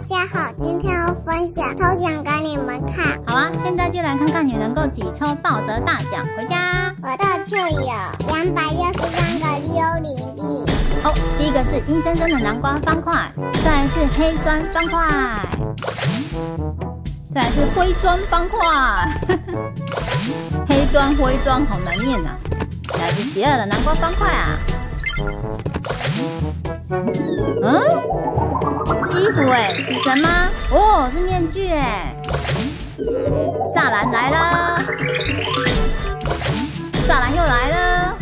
大家好，今天要分享抽奖给你们看。好啊，现在就来看看你能够几抽抱得大奖回家。我的就有两百六十三个幽灵币。哦，第一个是阴森森的南瓜方块，再来是黑砖方块，再来是灰砖方块。黑砖灰砖好难念呐。再来是邪恶的南瓜方块啊。嗯，衣服哎，死神吗？哦，是面具哎。栅栏来了，栅栏又来了，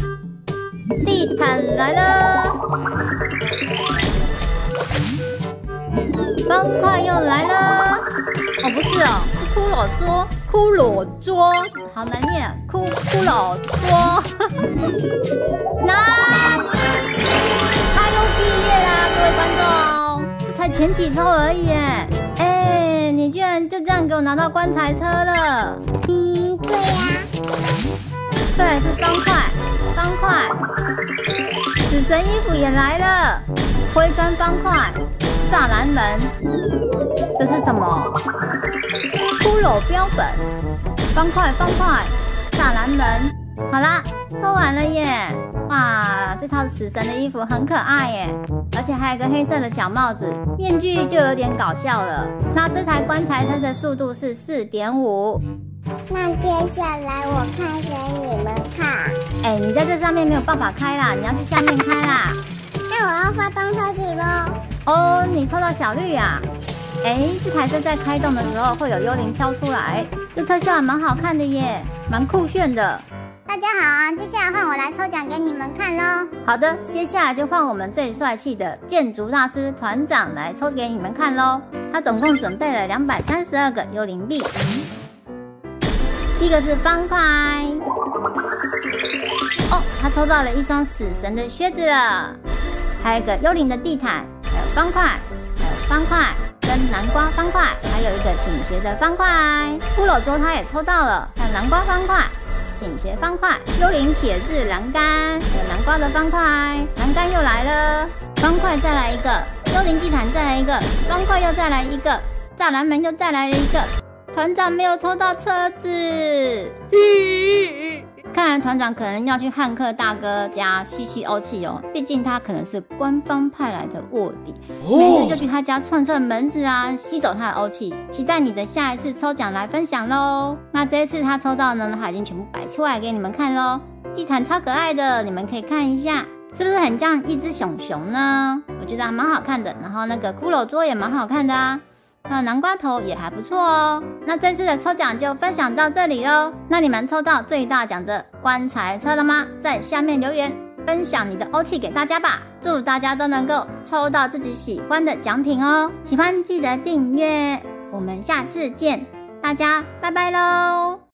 地毯来了，方块又来了。哦，不是哦，是骷髅桌，骷髅桌，好难念，骷骷髅桌。那？前几抽而已，哎，你居然就这样给我拿到棺材车了？嗯，对呀。再来是方块，方块，死神衣服也来了，灰砖方块，栅栏门，这是什么？骷髅标本，方块方块，栅栏门。好啦，抽完了耶！哇，这套死神的衣服很可爱耶，而且还有个黑色的小帽子，面具就有点搞笑了。那这台棺材车的速度是四点五。那接下来我开给你们看。哎，你在这上面没有办法开啦，你要去下面开啦。那我要发动车子喽。哦，你抽到小绿呀？哎，这台车在开动的时候会有幽灵飘出来，这特效还蛮好看的耶，蛮酷炫的。大家好啊！接下来换我来抽奖给你们看喽。好的，接下来就换我们最帅气的建筑大师团长来抽给你们看喽。他总共准备了两百三十二个幽灵币。第一个是方块，哦，他抽到了一双死神的靴子了。还有一个幽灵的地毯，还有方块，还有方块跟南瓜方块，还有一个倾斜的方块。骷髅桌他也抽到了，还有南瓜方块。倾斜方块，幽灵铁质栏杆，有南瓜的方块，栏杆又来了，方块再来一个，幽灵地毯再来一个，方块又再来一个，栅栏门又再来了一个，团长没有抽到车子。嗯来团长可能要去汉克大哥家吸吸欧气哦，毕竟他可能是官方派来的卧底，没事就去他家串串门子啊，吸走他的欧气。期待你的下一次抽奖来分享喽。那这一次他抽到呢，他已经全部摆出来给你们看喽。地毯超可爱的，你们可以看一下，是不是很像一只熊熊呢？我觉得还蛮好看的。然后那个骷髅桌也蛮好看的啊。那南瓜头也还不错哦。那这次的抽奖就分享到这里哦。那你们抽到最大奖的棺材车了吗？在下面留言分享你的欧气给大家吧。祝大家都能够抽到自己喜欢的奖品哦。喜欢记得订阅，我们下次见，大家拜拜喽。